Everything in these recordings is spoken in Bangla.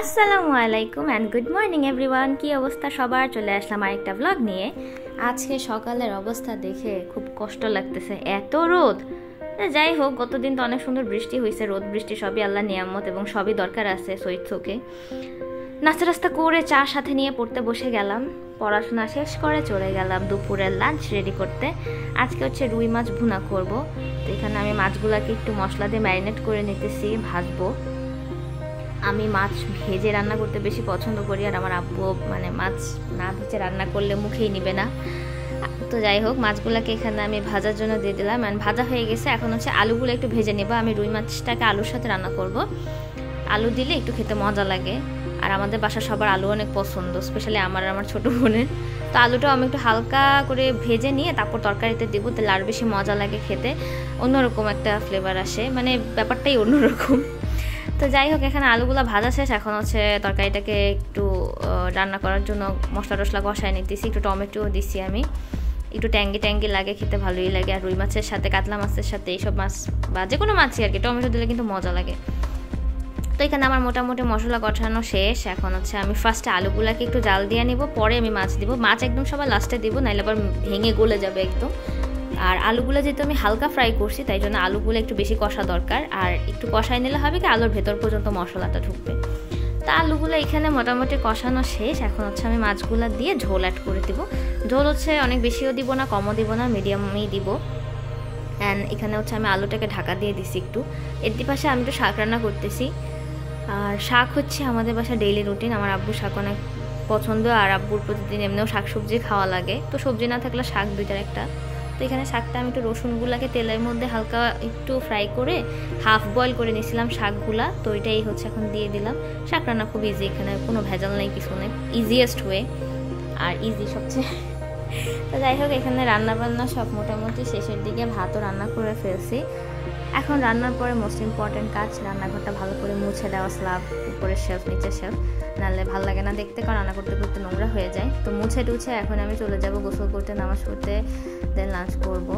আসসালামু আলাইকুম অ্যান্ড গুড মর্নিং এভরিওয়ান কি অবস্থা? সবার চলে আসলাম আরেকটা ব্লগ নিয়ে। আজকে সকালের অবস্থা দেখে খুব কষ্ট লাগতেছে, এত রোদ। যাই হোক, গতদিন তো অনেক সুন্দর বৃষ্টি হয়েছে রোদ, বৃষ্টি সবই আল্লাহ নিয়ামত এবং সবই দরকার আছে সৈথকে নাস্তা রাস্তা করে চা সাথে নিয়ে পড়তে বসে গেলাম, পড়াশোনা শেষ করে চলে গেলাম দুপুরের লাঞ্চ রেডি করতে। আজকে হচ্ছে রুই মাছ ভুনা করব, তো এখানে আমি মাছগুলোকে একটু মশলা দিয়ে ম্যারিনেট করে নিতেছি, ভাজবো। আমি মাছ ভেজে রান্না করতে বেশি পছন্দ করি আর আমার আব্বু মানে মাছ না ভেজে রান্না করলে মুখেই নিবে না। তো যাই হোক, মাছগুলোকে এখানে আমি ভাজার জন্য দিয়ে দিলাম। অ্যান্ড ভাজা হয়ে গেছে। এখন হচ্ছে আলুগুলো একটু ভেজে নেব। আমি রুই মাছটাকে আলুর সাথে রান্না করব। আলু দিলে একটু খেতে মজা লাগে। আর আমাদের বাসা সবার আলু অনেক পছন্দ স্পেশালি আমার আর আমার ছোটো বোনের। তো আলুটাও আমি একটু হালকা করে ভেজে নিয়ে তারপর তরকারিতে দেবো। তাহলে আরও বেশি মজা লাগে খেতে। অন্যরকম একটা ফ্লেভার আসে। মানে ব্যাপারটাই অন্যরকম। তো যাই হোক, এখানে আলুগুলো ভাজা শেষ। এখন হচ্ছে তরকারিটাকে একটু রান্না করার জন্য মশলা টশলা কষায় নিতেছি। একটু টমেটোও দিছি আমি। একটু ট্যাঙ্গি ট্যাঙ্গি লাগে, খেতে ভালোই লাগে। আর রুই মাছের সাথে, কাতলা মাছের সাথে এইসব মাছ বা যে কোনো মাছই আর কি, টমেটো দিলে কিন্তু মজা লাগে। তো এখানে আমার মোটামুটি মশলা কষানো শেষ। এখন হচ্ছে আমি ফার্স্টে আলুগুলাকে একটু জাল দিয়ে নিব, পরে আমি মাছ দিব। মাছ একদম সবাই লাস্টে দিব, নাইলে আবার ভেঙে গলে যাবে একদম। আর আলুগুলো যেহেতু আমি হালকা ফ্রাই করছি, তাই জন্য আলুগুলো একটু বেশি কষা দরকার। আর একটু কষাই নিলে হবে কি, আলুর ভেতর পর্যন্ত মশলাটা ঢুকবে। তা আলুগুলো এখানে মোটামুটি কষানো শেষ। এখন হচ্ছে আমি মাছগুলো দিয়ে ঝোল অ্যাড করে দিব। ঝোল হচ্ছে অনেক বেশিও দিব না, কমও দিব না মিডিয়ামই দিব। অ্যান্ড এখানে হচ্ছে আমি আলুটাকে ঢাকা দিয়ে দিছি একটু। এর পাশে আমি একটু শাক রান্না করতেছি। আর শাক হচ্ছে আমাদের বাসা ডেইলি রুটিন আমার আব্বু শাক অনেক পছন্দ, আর আব্বুর প্রতিদিন এমনিও শাক সবজি খাওয়া লাগে। তো সবজি না থাকলে শাক দুইটার একটা। তো এখানে শাকটা আমি একটু রসুনগুলাকে তেলের মধ্যে হালকা একটু ফ্রাই করে হাফ বয়েল করে নিয়েছিলাম শাকগুলা। তো এটাই হচ্ছে এখন দিয়ে দিলাম। শাক রান্না খুব ইজি এখানে কোনো ভেজাল নেই, কিছু নেই। ইজিয়েস্ট ওয়ে আর ইজি সবচেয়ে। তো যাই হোক, এখানে রান্না বান্না সব মোটামুটি শেষের দিকে ভাতও রান্না করে ফেলছি। এখন রান্নার পরে মোস্ট ইম্পর্টেন্ট কাজ, রান্নাঘরটা ভালো করে মুছে দেওয়া স্লাব উপরের শেলফ নিচের শেলফ নাহলে ভালো লাগে না দেখতে, কারণ রান্না করতে করতে নোংরা হয়ে যায়। তো মুছে টুছে এখন আমি চলে যাব গোসল করতে, নামাজ পড়তে। দেন লাঞ্চ করব।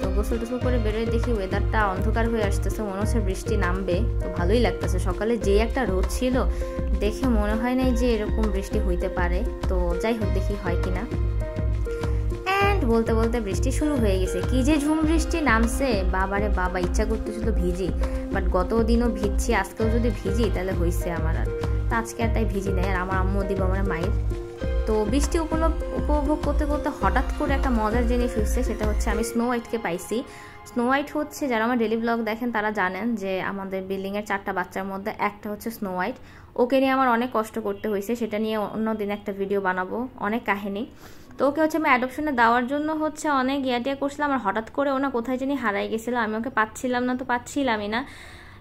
তো গোসল টোসল করে বেরোয় দেখি ওয়েদারটা অন্ধকার হয়ে আসতেছে, মনে হচ্ছে বৃষ্টি নামবে। তো ভালোই লাগতেছে। সকালে যে একটা রোদ ছিল, দেখে মনে হয় নাই যে এরকম বৃষ্টি হইতে পারে। তো যাই হোক, দেখি হয় কিনা। অ্যান্ড বলতে বলতে বৃষ্টি শুরু হয়ে গেছে। কি যে ঝুম বৃষ্টি নামছে, বাবারে বাবা, ইচ্ছা করতেছিল ভিজি। বাট গত দিনও ভিজছি, আজকেও যদি ভিজি, তাহলে হয়েছে আমার আর। তা আজকে আর তাই ভিজি নেই। আর আমার আম্মু দিব আমার মায়ের। তো বৃষ্টি উপভোগ করতে করতে হঠাৎ করে একটা মজার জিনিস হচ্ছে, সেটা হচ্ছে আমি স্নো হোয়াইটকে পাইছি। স্নো হোয়াইট হচ্ছে, যারা আমার ডেলি ব্লগ দেখেন তারা জানেন যে আমাদের বিল্ডিংয়ের চারটা বাচ্চার মধ্যে একটা হচ্ছে স্নো হোয়াইট ওকে নিয়ে আমার অনেক কষ্ট করতে হয়েছে, সেটা নিয়ে অন্য দিন একটা ভিডিও বানাবো, অনেক কাহিনী। তো ওকে হচ্ছে আমি অ্যাডপশনে দেওয়ার জন্য হচ্ছে অনেক ইয়াটিয়া করছিলাম, আর হঠাৎ করে ওনা কোথায় জানি হারাই গেছিল, আমি ওকে পাচ্ছিলাম না তো পাচ্ছিলামই না।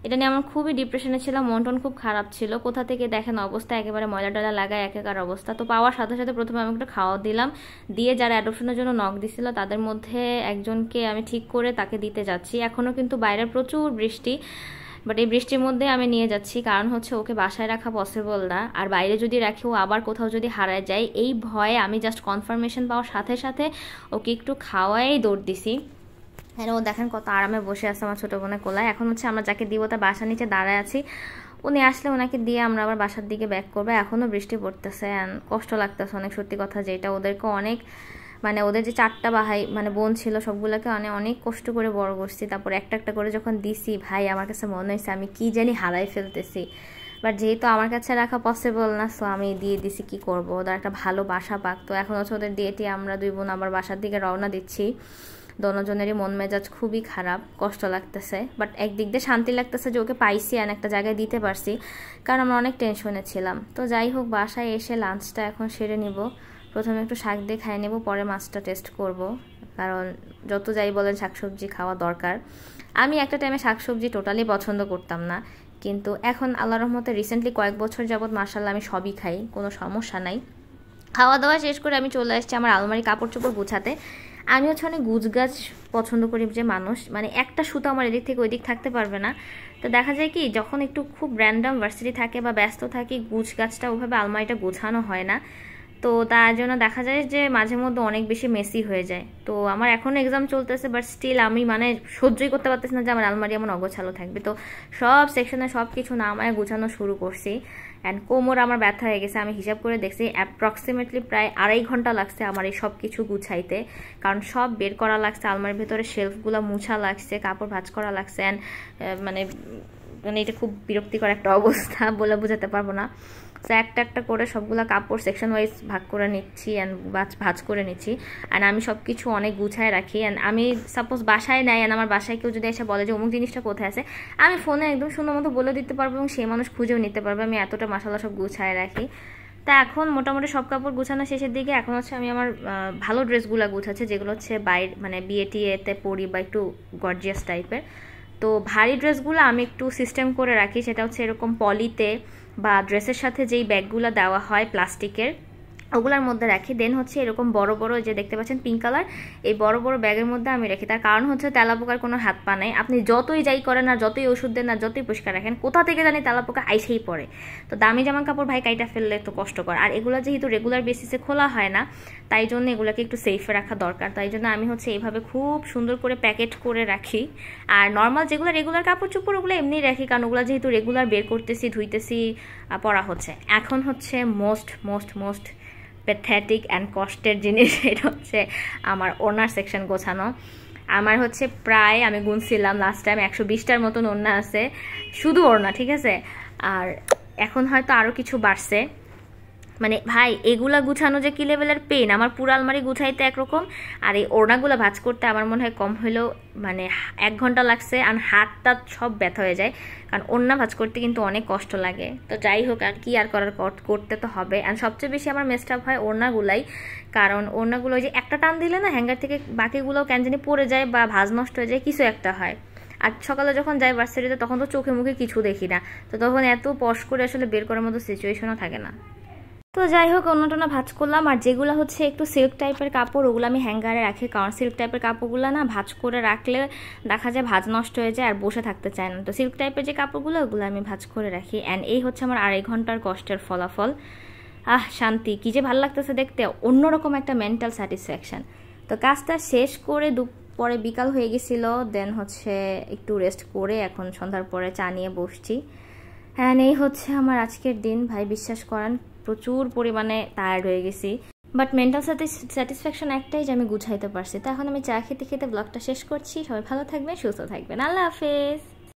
এটা নিয়ে আমার খুবই ডিপ্রেশনে ছিলাম, মন টন খুব খারাপ ছিল। কোথা থেকে দেখেন অবস্থা, একেবারে ময়লা টয়লা লাগায় একেকার অবস্থা। তো পাওয়ার সাথে সাথে প্রথমে আমি একটা খাওয়া দিলাম। দিয়ে যারা অ্যাডপশনের জন্য নখ দিছিল, তাদের মধ্যে একজনকে আমি ঠিক করে তাকে দিতে যাচ্ছি। এখনও কিন্তু বাইরে প্রচুর বৃষ্টি বাট এই বৃষ্টির মধ্যে আমি নিয়ে যাচ্ছি। কারণ হচ্ছে ওকে বাসায় রাখা পসিবল না। আর বাইরে যদি রাখি, ও আবার কোথাও যদি হারায় যায়, এই ভয়ে আমি জাস্ট কনফার্মেশন পাওয়ার সাথে সাথে ওকে একটু খাওয়াই দৌড় দিছি। হ্যাঁ ও দেখেন কত আরামে বসে আছে আমার ছোটো বোনের কোলায়। এখন হচ্ছে আমরা যাকে দিব তার বাসা নিচে দাঁড়ায় আছি। উনি আসলে ওনাকে দিয়ে আমরা আবার বাসার দিকে ব্যাক করব। এখনও বৃষ্টি পড়তেছে অ্যান্ড কষ্ট লাগতেছে অনেক সত্যি কথা যেটা। ওদেরকে অনেক মানে ওদের যে চারটা বাহাই মানে বোন ছিল সবগুলোকে অনেক অনেক কষ্ট করে বড় করছি। তারপর একটা একটা করে যখন দিছি, ভাই, আমার কাছে মনে হয়েছে আমি কি জানি হারাই ফেলতেছি। বাট যেহেতু আমার কাছে রাখা পসিবল না সো আমি দিয়ে দিছি, কি করব? ওদের একটা ভালো বাসা পাক। তো এখন হচ্ছে ওদের দিয়েটি আমরা দুই বোন আবার বাসার দিকে রওনা দিচ্ছি। দোনোজনেরই মন মেজাজ খুবই খারাপ, কষ্ট লাগতেছে। বাট একদিক দিয়ে শান্তি লাগতেছে যে ওকে পাইছি আর একটা জায়গায় দিতে পারছি, কারণ আমরা অনেক টেনশনে ছিলাম। তো যাই হোক, বাসায় এসে লাঞ্চটা এখন সেরে নিব। প্রথমে একটু শাক দিয়ে খাই নেব, পরে মাছটা টেস্ট করব। কারণ যত যাই বলেন শাকসবজি খাওয়া দরকার। আমি একটা টাইমে শাকসবজি টোটালি পছন্দ করতাম না। কিন্তু এখন আল্লাহ রহমতে রিসেন্টলি কয়েক বছর যাবৎ মার্শাল্লাহ আমি সবই খাই, কোনো সমস্যা নাই। খাওয়া দাওয়া শেষ করে আমি চলে আসছি আমার আলমারি কাপড় চোপড় গুছাতে। আমি হচ্ছে অনেক গুজগাছ পছন্দ করি যে মানুষ মানে একটা সুতো আমার এদিক থেকে ওইদিক থাকতে পারবে না। তো দেখা যায় কি, যখন একটু খুব র্যান্ডাম ভার্সিটি থাকে বা ব্যস্ত থাকি গুছ গাছটা ওভাবে আলমারিটা গোছানো হয় না। তো তার জন্য দেখা যায় যে মাঝে মধ্যে অনেক বেশি মেসি হয়ে যায়। তো আমার এখনও এক্সাম চলতেছে বাট স্টিল আমি মানে সহ্যই করতে পারতেছি না যে আমার আলমারি এমন অগোছালো থাকবে। তো সব সেকশনে সব কিছু নামায় গুছানো শুরু করছি অ্যান্ড কোমর আমার ব্যথা হয়ে গেছে। আমি হিসাব করে দেখছি অ্যাপ্রক্সিমেটলি প্রায় আড়াই ঘণ্টা লাগছে আমার এই সব কিছু গুছাইতে। কারণ সব বের করা লাগছে, আলমারির ভেতরে শেলফগুলো মুছা লাগছে, কাপড় ভাজ করা লাগছে অ্যান্ড মানে মানে এটা খুব বিরক্তিকর একটা অবস্থা বলে বোঝাতে পারব না। তো একটা একটা করে সবগুলো কাপড় সেকশন ওয়াইজ ভাগ করে নিচ্ছি অ্যান্ড ভাজ ভাজ করে নিচ্ছি। অ্যান্ড আমি সব কিছু অনেক গুছায় রাখি। অ্যান্ড আমি সাপোজ বাসায় নেয় অ্যান্ড আমার বাসায় কেউ যদি এসে বলে যে, অমুক জিনিসটা কোথায় আছে? আমি ফোনে একদম সুন্দর মতো বলে দিতে পারব এবং সেই মানুষ খুঁজেও নিতে পারবে। আমি এতটা মশালা সব গুছায় রাখি। তা এখন মোটামুটি সব কাপড় গুছানো শেষের দিকে এখন হচ্ছে আমি আমার ভালো ড্রেসগুলো গুছাচ্ছি, যেগুলো হচ্ছে বাইর মানে বিয়ে টিএতে পরি বা একটু গর্জিয়াস টাইপের তো ভারী ড্রেসগুলো আমি একটু সিস্টেম করে রাখি। সেটা হচ্ছে এরকম পলিতে বা ড্রেসের সাথে যেই ব্যাগগুলো দেওয়া হয় প্লাস্টিকের ওগুলোর মধ্যে রাখি। দেন হচ্ছে এরকম বড় বড় যে দেখতে পাচ্ছেন পিঙ্ক কালার এই বড় বড় ব্যাগের মধ্যে আমি রাখি। তার কারণ হচ্ছে তেলাপোকার কোনো হাত পা নেই। আপনি যতই যাই করেন আর যতই ওষুধ দেন আর যতই পরিষ্কার রাখেন, কোথা থেকে জানি তেলাপোকা আইসেই পড়ে। তো দামি জামা কাপড় ভাই কাইটা ফেললে তো কষ্টকর। আর এগুলো যেহেতু রেগুলার বেসিসে খোলা হয় না, তাই জন্য এগুলোকে একটু সেফে রাখা দরকার। তাই জন্য আমি হচ্ছে এইভাবে খুব সুন্দর করে প্যাকেট করে রাখি। আর নর্মাল যেগুলো রেগুলার কাপড় চোপড় ওগুলো এমনি রাখি। কারণ ওগুলো যেহেতু রেগুলার বের করতেছি, ধুইতেছি পরা হচ্ছে। এখন হচ্ছে most most most pathetic and কষ্টের জিনিস, এটা হচ্ছে আমার ওনার সেকশন গোছানো। আমার হচ্ছে প্রায় আমি গুনছিলাম লাস্ট টাইম একশো বিশটার মতন ওড়না আছে। শুধু ওড়না, ঠিক আছে? আর এখন হয়তো আরও কিছু বাড়ছে। মানে ভাই, এগুলা গুছানো যে কী লেভেলের পেন আমার পুরো আলমারি গুছাইতে একরকম, আর এই ওড়নাগুলো ভাজ করতে আমার মনে হয় কম হলেও মানে এক ঘণ্টা লাগছে আর হাতটা সব ব্যথা হয়ে যায়। কারণ ওড়না ভাজ করতে কিন্তু অনেক কষ্ট লাগে। তো যাই হোক, আর কি আর করার করতে তো হবে। আর সবচেয়ে বেশি আমার মেস্টাপ হয় ওড়নাগুলাই। কারণ ওড়নাগুলো যে একটা টান দিলে না হ্যাঙ্গার থেকে বাকিগুলো ক্যানজানি পড়ে যায় বা ভাজ নষ্ট হয়ে যায়, কিছু একটা হয়। আর সকালে যখন যাই ভার্সিটিতে তখন তো চোখে মুখে কিছু দেখি না। তো তখন এত পশ করে আসলে বের করার মতো সিচুয়েশনও থাকে না। তো যাই হোক অন্যটনা ভাজ করলাম, আর যেগুলো হচ্ছে একটু সিল্ক টাইপের কাপড়, ওগুলো আমি হ্যাঙ্গারে রাখি, কারণ সিল্ক টাইপের কাপড়গুলো না ভাজ করে রাখলে দেখা যায় ভাজ নষ্ট হয়ে যায় আর বসে থাকতে চায় না। তো সিল্ক টাইপের যে কাপড়গুলো, ওগুলো আমি ভাজ করে রাখি। অ্যান্ড এই হচ্ছে আমার আড়াই ঘণ্টার কষ্টের ফলাফল। আহ, শান্তি। কী যে ভালো লাগতেছে দেখতে। অন্যরকম একটা মেন্টাল স্যাটিসফ্যাকশান তো কাজটা শেষ করে দুপুরে বিকাল হয়ে গেছিল দেন হচ্ছে একটু রেস্ট করে এখন সন্ধ্যার পরে চা নিয়ে বসছি। হ্যাঁ এই হচ্ছে আমার আজকের দিন। ভাই, বিশ্বাস করান, প্রচুর পরিমাণে টায়ার্ড হয়ে গেছি। বাট মেন্টাল স্যাটিসফ্যাকশন একটাই যে আমি গুছাইতে পারছি। তো এখন আমি চা খেতে খেতে ব্লগটা শেষ করছি। সবাই ভালো থাকবেন, সুস্থ থাকবেন। আল্লাহ হাফেজ।